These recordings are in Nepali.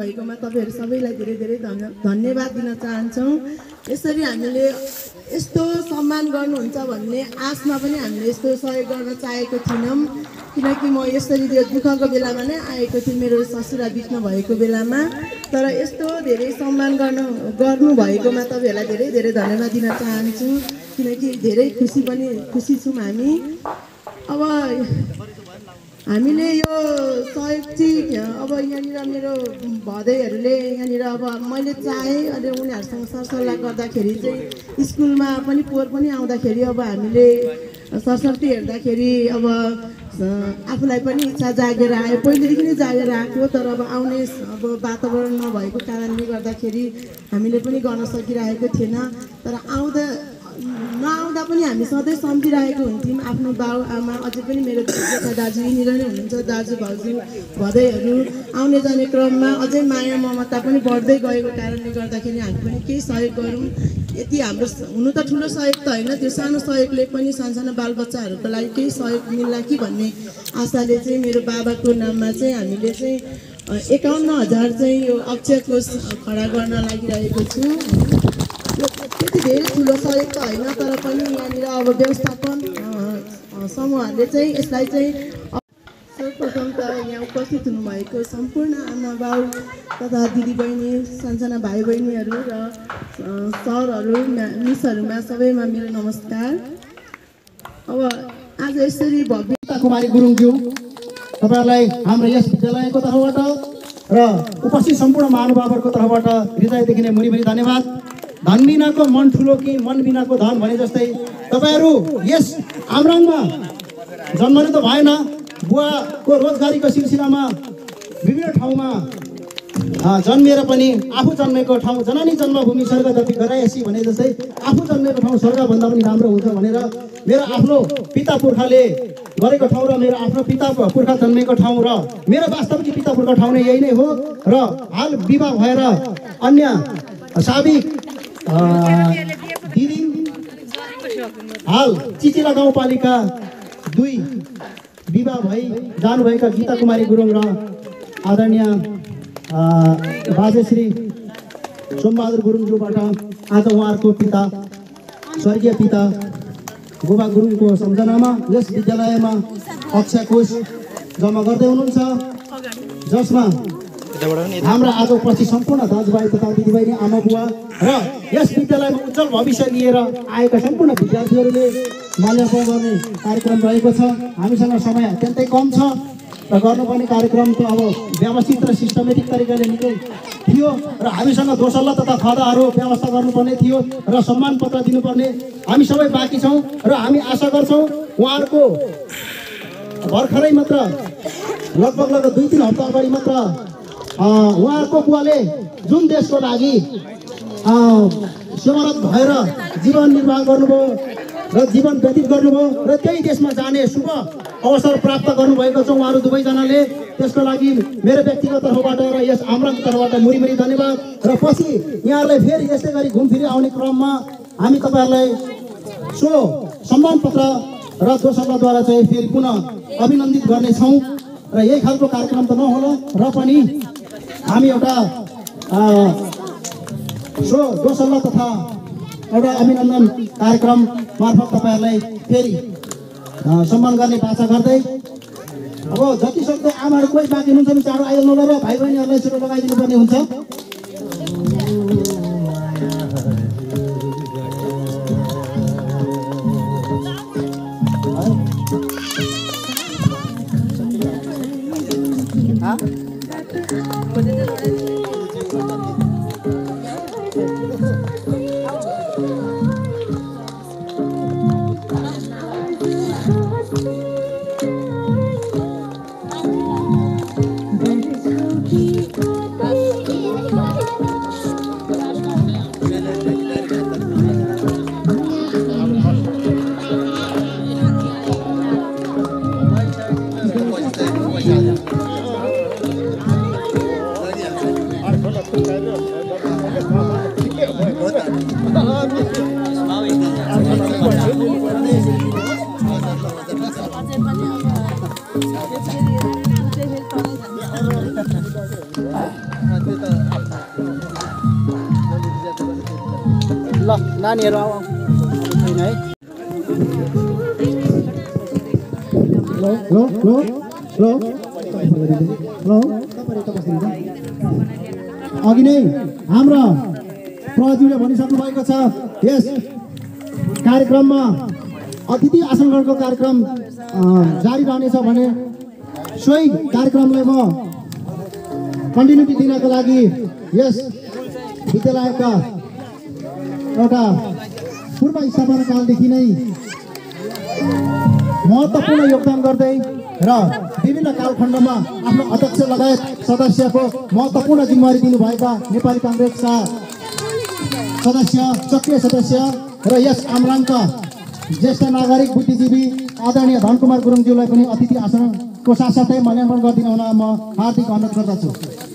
भएकोमा तपाईँहरू सबैलाई धेरै धेरै धन्य धन्यवाद दिन चाहन्छौँ। यसरी हामीले यस्तो सम्मान गर्नुहुन्छ भन्ने आशमा पनि हामीले यस्तो सहयोग गर्न चाहेको थिएनौँ किनकि म यसरी त्यो दुःखको बेलामा नै आएको थिएँ मेरो ससुरा बित्नु भएको बेलामा। तर यस्तो धेरै सम्मान गर्नु गर्नुभएकोमा तपाईँहरूलाई धेरै धेरै धन्यवाद दिन चाहन्छु। किनकि धेरै खुसी पनि खुसी छौँ हामी। अब हामीले यो सहयोग चाहिँ अब यहाँनिर मेरो भदैहरूले यहाँनिर अब मैले चाहेँ अनि उनीहरूसँग सरसल्लाह गर्दाखेरि चाहिँ स्कुलमा पनि पोहोर पनि आउँदाखेरि अब हामीले सरस्वती हेर्दाखेरि अब आफूलाई पनि इच्छा जागेर आयो। पहिलेदेखि नै जागेर आएको तर अब आउने अब वातावरण नभएको कारणले गर्दाखेरि हामीले पनि गर्न सकिरहेको थिएन। तर आउँदा नआउँदा पनि हामी सधैँ सम्झिरहेको हुन्थ्यौँ। आफ्नो बाउ आमा अझै पनि मेरो दाजु यहीँनिर नै हुनुहुन्छ। दाजु भाउजू भदैहरू आउने जाने क्रममा अझै माया ममता पनि बढ्दै गएको कारणले गर्दाखेरि हामी पनि केही सहयोग गरौँ। यति हाम्रो हुनु त ठुलो सहयोग त होइन। त्यो सानो सहयोगले पनि सानसानो बालबच्चाहरूको लागि केही सहयोग मिल्ला कि भन्ने आशाले चाहिँ मेरो बाबाको नाममा चाहिँ हामीले चाहिँ एकाउन्न हजार चाहिँ यो अक्षय कोष खडा गर्न लागिरहेको छु। त्यति धेरै ठुलो सहयोग त होइन तर पनि यहाँनिर अब व्यवस्थापन समूहहरूले चाहिँ यसलाई चाहिँ सर्वप्रथम त यहाँ उपस्थित हुनुभएको सम्पूर्ण आमा बाउ तथा दिदीबहिनी सानसाना भाइ बहिनीहरू र सरहरू मिसहरूमा सबैमा मेरो नमस्कार अब आज यसरी भव्य गीता कुमारी गुरुङज्यू तपाईँहरूलाई हाम्रो यस विद्यालयको तर्फबाट र उपस्थित सम्पूर्ण महानुभावहरूको तर्फबाट हृदयदेखि नै मुनिभरि धन्यवाद धन बिनाको मन ठुलो कि मन बिनाको धन भने जस्तै तपाईँहरू यस आमराङमा जन्मनु त भएन बुवाको रोजगारीको सिलसिलामा विभिन्न ठाउँमा जन्मिएर पनि आफू जन्मेको ठाउँ जननी जन्मभूमि स्वर्ग जति गराएसी भने जस्तै आफू जन्मेको ठाउँ स्वर्गभन्दा पनि राम्रो हुन्छ भनेर मेरो आफ्नो पिता पुर्खाले गरेको ठाउँ र मेरो आफ्नो पिता पुर्खा जन्मेको ठाउँ र मेरो वास्तविक पिता पुर्खा ठाउँ नै यही नै हो र हाल विवाह भएर अन्य साबिक दिदी हाल चिचिला गाउँपालिका दुई विवाह भई जानुभएका गीता कुमारी गुरुङ र आदरणीय अ, बाजेश्री सोमबहादुर गुरुङज्यूबाट आज उहाँहरूको पिता स्वर्गीय पिता गोबा गुरुङको सम्झनामा यस विद्यालयमा अक्षय कोष जम्मा गर्दै हुनुहुन्छ। जसमा हाम्रा आज उपस्थित सम्पूर्ण दाजुभाइ तथा दिदीबहिनी आमा बुवा र यस विद्यालयमा उज्जवल भविष्य लिएर आएका सम्पूर्ण विद्यार्थीहरूले माल्यार्पण गर्ने कार्यक्रम रहेको छ। हामीसँग समय अत्यन्तै कम छ र गर्नुपर्ने कार्यक्रम त अब व्यवस्थित र सिस्टमेटिक तरिकाले निकै थियो र हामीसँग दोसल्ला तथा खदाहरू व्यवस्था गर्नुपर्ने थियो र सम्मान पत्र दिनुपर्ने हामी सबै बाँकी छौँ र हामी आशा गर्छौँ उहाँहरूको भर्खरै मात्र लगभग लगभग दुई तिन हप्ता अगाडि मात्र उहाँहरूको बुवाले जुन देशको लागि अ, सेवारत भएर जीवन निर्वाह गर्नुभयो र जीवन व्यतीत गर्नुभयो र त्यही देशमा जाने शुभ अवसर प्राप्त गर्नुभएको छ उहाँहरू दुवैजनाले। त्यसको लागि मेरो व्यक्तिगत तर्फबाट र यस आम्राको तर्फबाट मुरीमुरी धन्यवाद। र पछि यहाँहरूलाई फेरि यस्तै गरी घुमफिरी आउने क्रममा हामी तपाईँहरूलाई सो सम्मान पत्र र दोसल्लाद्वारा चाहिँ फेरि पुनः अभिनन्दित गर्नेछौँ। र यही खालको कार्यक्रम त नहोला र पनि हामी एउटा सो दोसल्ला तथा एउटा अभिनन्दन कार्यक्रम मार्फत तपाईँहरूलाई फेरि सम्मान गर्ने बाचा गर्दै अब जति सक्दो आमाहरू कोही बाँकी हुनुहुन्छ भने चाँडो आइहाल्नु होला र भाइ बहिनीहरूलाई छिटो लगाइदिनु पर्ने हुन्छ। अघि नै हाम्रो प्रज्यूले भनिसक्नु भएको छ। यस कार्यक्रममा अतिथि आसन कार्यक्रम जारी रहनेछ भने सोही कार्यक्रमलाई म कन्टिन्युटी दिनको लागि यस विद्यालयका एउटा पूर्व स्थापना कालदेखि नै महत्त्वपूर्ण योगदान गर्दै र विभिन्न कालखण्डमा आफ्नो अध्यक्ष लगायत सदस्यको महत्त्वपूर्ण जिम्मेवारी दिनुभएका नेपाली काङ्ग्रेसका सदस्य सक्रिय सदस्य र यस आमराङका ज्येष्ठ नागरिक बुद्धिजीवी आदरणीय धनकुमार गुरुङज्यूलाई पनि अतिथि आसनको साथसाथै मूल्याङ्कन गरिदिनु हुन म हार्दिक अनुरोध गर्दछु।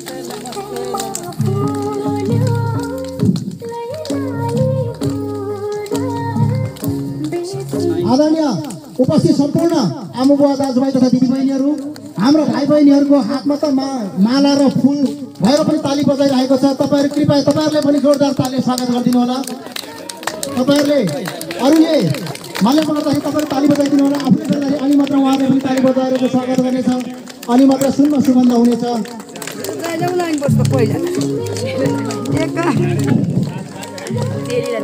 आदरणीय उपस्थित सम्पूर्ण आमाबुवा दाजुभाइ तथा दिदीबहिनीहरू हाम्रो भाइ बहिनीहरूको हातमा त मा माला र फुल भएर पनि ताली बजाइरहेको छ। तपाईँहरू कृपया तपाईँहरूले पनि जोरदार ताली स्वागत गरिदिनु होला तपाईँहरूले अरूले माल्यार्पण गर्दाखेरि तपाईँहरू ताली बजाइदिनु होला आफूले गर्दाखेरि अनि मात्र उहाँले पनि ताली बजाएर स्वागत गर्नेछ। अनि मात्र सुन्न सुगन्ध हुनेछ। चेलीलाई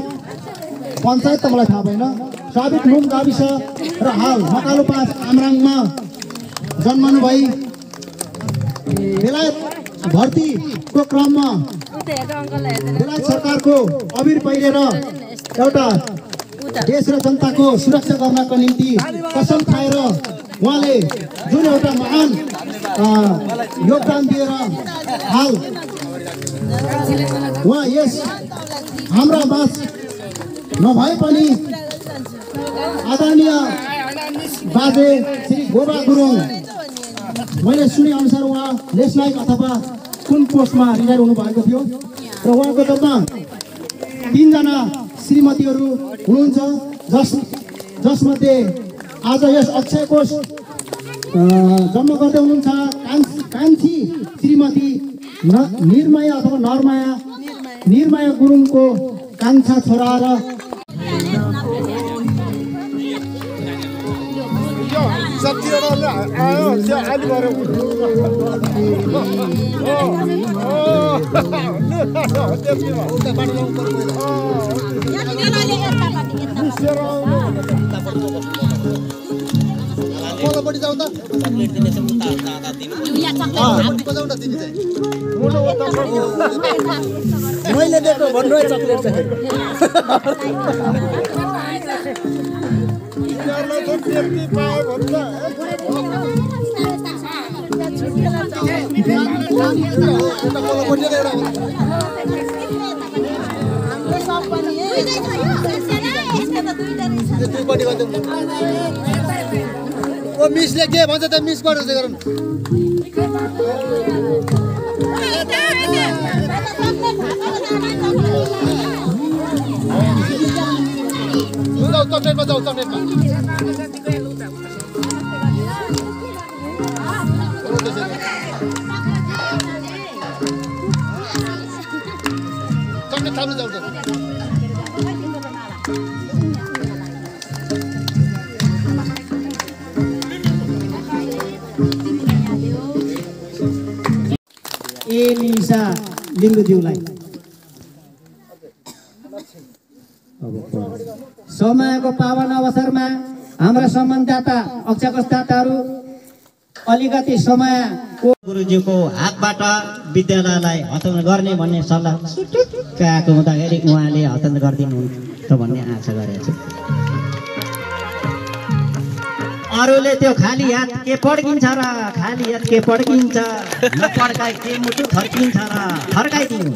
पञ्चायत त मलाई थाहा भएन। साबिक नुम गाविस र हाल मकालो पाँच आमराङमा जन्मनु भई बेलायत भर्तीको क्रममा बेलायत सरकारको अबिर पहिरेर एउटा देश र जनताको सुरक्षा गर्नको निम्ति कसम खाएर उहाँले जुन एउटा महान योगदान दिएर हाल उहाँ यस हाम्रा माझ नभए पनि आदरणीय बाजे श्री गोबा गुरुङ मैले सुने अनुसार उहाँ लेसनायक अथवा कुन पोस्टमा रिटायर हुनुभएको थियो र उहाँको तर्फमा तिनजना श्रीमतीहरू हुनुहुन्छ जस जसमध्ये आज यस अक्षय कोष अ, जम्मा गर्दै हुनुहुन्छ कान्छी कान्छी श्रीमती निर्मया अथवा नरमाया निर्मया गुरुङको कान्छा छोरा र चाहिँ मैले भन्नु चक्लेट चाहिँ। पायो भने त दुईपट्टि गरिदिउँ ओ मिसले के भन्छ त मिस गर्नु चाहिँ चक्लेट खानु जाऊ त ए निशा लिङ्गज्यूलाई समयको पावन अवसरमा हाम्रा सम्मानदाता अक्षकदाताहरू अलिकति समयको गुरुज्यूको हातबाट विद्यालयलाई हस्तान्तरण गर्ने भन्ने सल्लाह आएको हुँदाखेरि उहाँले हस्तान्तरण गरिदिनुहुन्छ भन्ने आशा गरेको छु। अरूले त्यो खाली हात के पड्किन्छ र? खाली हात के पड्किन्छ? नपड्काइ के मुटु थर्किन्छ र थर्काइदिनु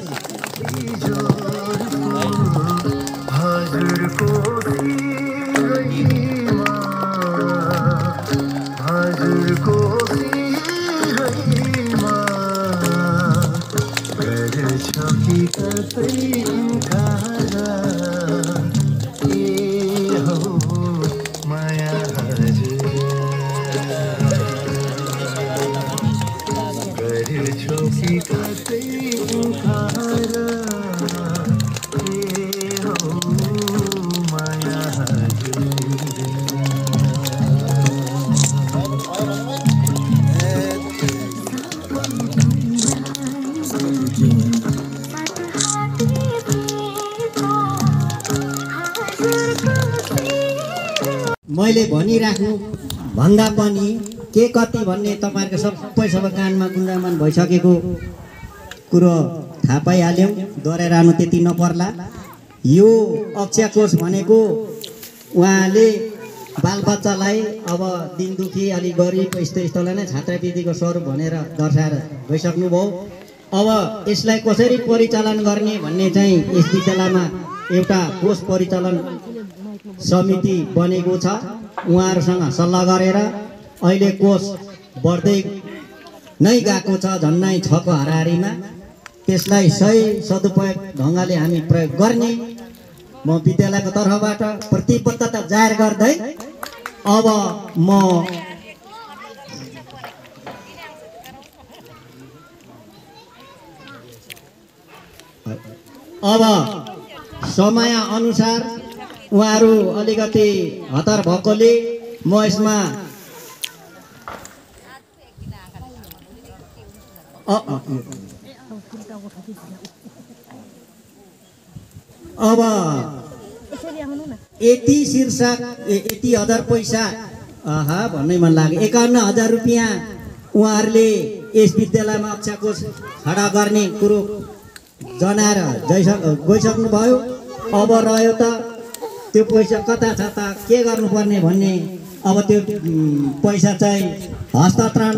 मैले भनिराख्नु भन्दा पनि के कति भन्ने तपाईँहरूको सबै सबै कानमा गुन्जामान भइसकेको कुरो थाहा पाइहाल्यौँ। दोहोऱ्याइरहनु त्यति नपर्ला। यो अक्षय कोष भनेको उहाँले बालबच्चालाई अब दिन दुखी अलिक गरिब यस्तो यस्तोलाई नै छात्रवृत्तिको स्वरूप भनेर दर्शाएर गइसक्नुभयो। अब यसलाई कसरी परिचालन गर्ने भन्ने चाहिँ यस विद्यालयमा एउटा कोष परिचालन समिति बनेको छ। उहाँहरूसँग सल्लाह गरेर अहिले कोष बढ्दै नै गएको छ झन्नै छको हाराहारीमा। त्यसलाई सही सदुपयोग ढङ्गले हामी प्रयोग गर्ने। म विद्यालयको तर्फबाट प्रतिबद्धता जाहेर गर्दै अब म अब समय अनुसार उहाँहरू अलिकति हतार भएकोले म यसमा अब यति शीर्षक यति हजार पैसा भन्नै मन लाग्यो। एकाउन्न हजार रुपियाँ उहाँहरूले यस विद्यालयमा अक्षको खडा गर्ने कुरो जनाएर जइसक गइसक्नुभयो। अब रह्यो त त्यो पैसा कता छ त के गर्नुपर्ने भन्ने अब त्यो पैसा चाहिँ हस्तान्तरण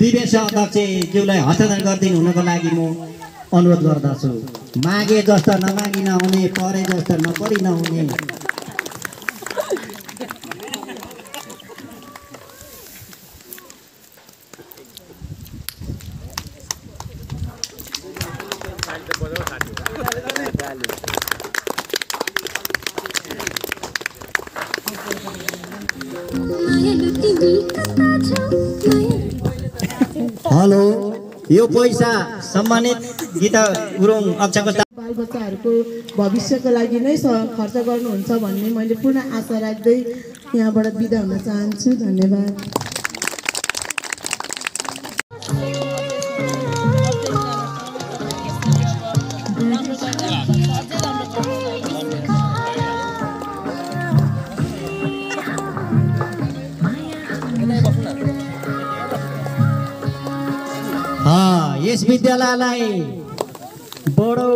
विवेश अध्यक्षज्यूलाई हस्तान्तरण गरिदिनु हुनको लागि म अनुरोध गर्दछु। मागे जस्तो नमागी नहुने परे जस्तो नपरि नहुने यो पैसा सम्मानित गीता गुरुङ अक्षको बालबच्चाहरूको भविष्यको लागि नै खर्च गर्नुहुन्छ भन्ने मैले पूर्ण आशा राख्दै यहाँबाट बिदा हुन चाहन्छु। धन्यवाद। यस विद्यालयलाई बडो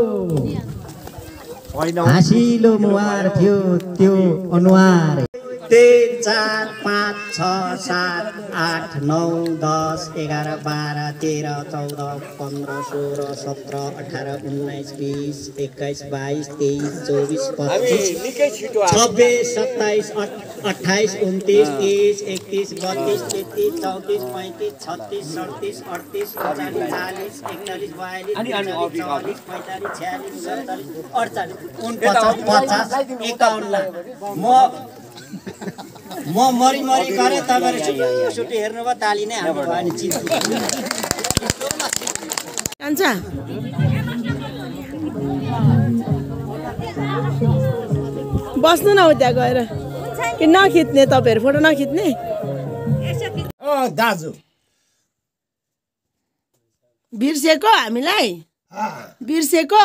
हाँसिलो मुहार थियो त्यो अनुहार। तिन चार पाँच छ सात आठ नौ दस एघार बाह्र तेह्र चौध पन्ध्र सोह्र सत्र अठार उन्नाइस बिस एक्काइस बाइस तेइस चौबिस पच्चिस छब्बिस सत्ताइस अठ- अट्ठाइस उन्तिस तिस एकतिस बत्तिस तेत्तिस चौतिस पैँतिस छत्तिस सडतिस अडतिस उन्चालिस चालिस एकचालिस बयालिस चौवालिस पैँतालिस छ्यालिस सडचालिस अडचालिस पचास एकाउन्न। म म मरि मरि गरेँ तपाईँहरू सुटु सुटु हेर्नुभयो ताली नै हाल्नु भयो भने चिन्छु। कान्छा बस्नु न उ त्यहाँ गएर। कि नखिच्ने तपाईँहरू फोटो नखिच्ने? दाजु। बिर्सेको हामीलाई? बिर्सेको?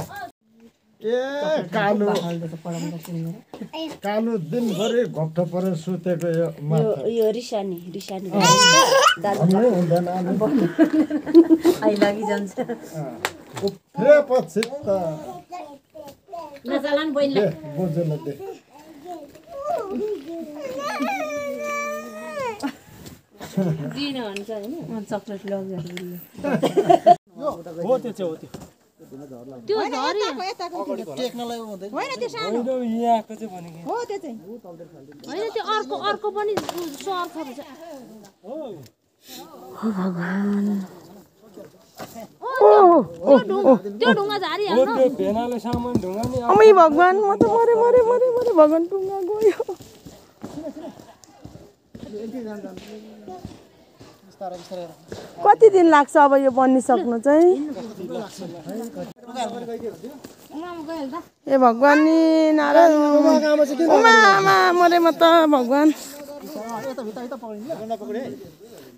ए कालो। कालो दिनभरि घप्ट परेर सुतेको यो रिसानी रिसानी। उफ्रेपछि त बहिनी दे। हो त्यो चाहिँ हो त्यो। त्यो झरी। होइन त्यो अर्को अर्को पनि रहेछ त्यो ढुङ्गा त्यो ढुङ्गा झारिहाल्नु अमै भगवान् म त मरे मरे मरे मरे भगवान् टुङ्गा गयो। कति दिन लाग्छ अब यो बनिसक्नु चाहिँ? ए भगवान् नि नारायण। उमा आमा मरे म त भगवान्।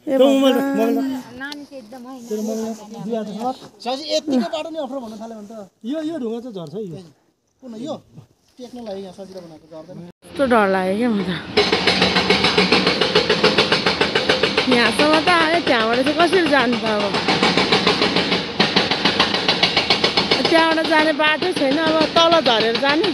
ए भगवान्। यतिकै बाटो नै अप्ठ्यारो भन्न थाल्यो भने त। यो यो ढुङ्गा चाहिँ झर्छ है यो। कुन यो टेक्नलाई यहाँ सजिलो बनाएको झर्दैन। कस्तो डर लाग्यो क्या म त। यहाँसम्म त आयो त्यहाँबाट चाहिँ कसरी जानु त अब त्यहाँबाट जाने बाटो छैन अब तल झरेर जाने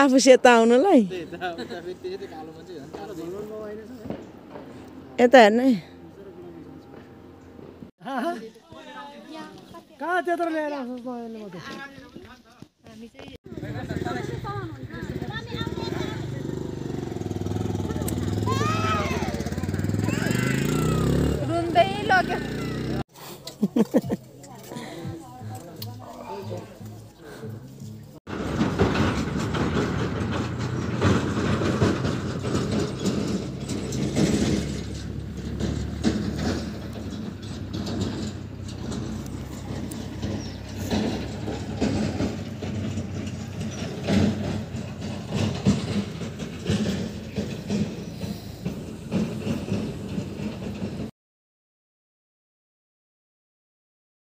आफू सेता आउनुलाई यता हेर्नु है कहाँ त्यत्रो ल्याएर? रुन्दै लग्यो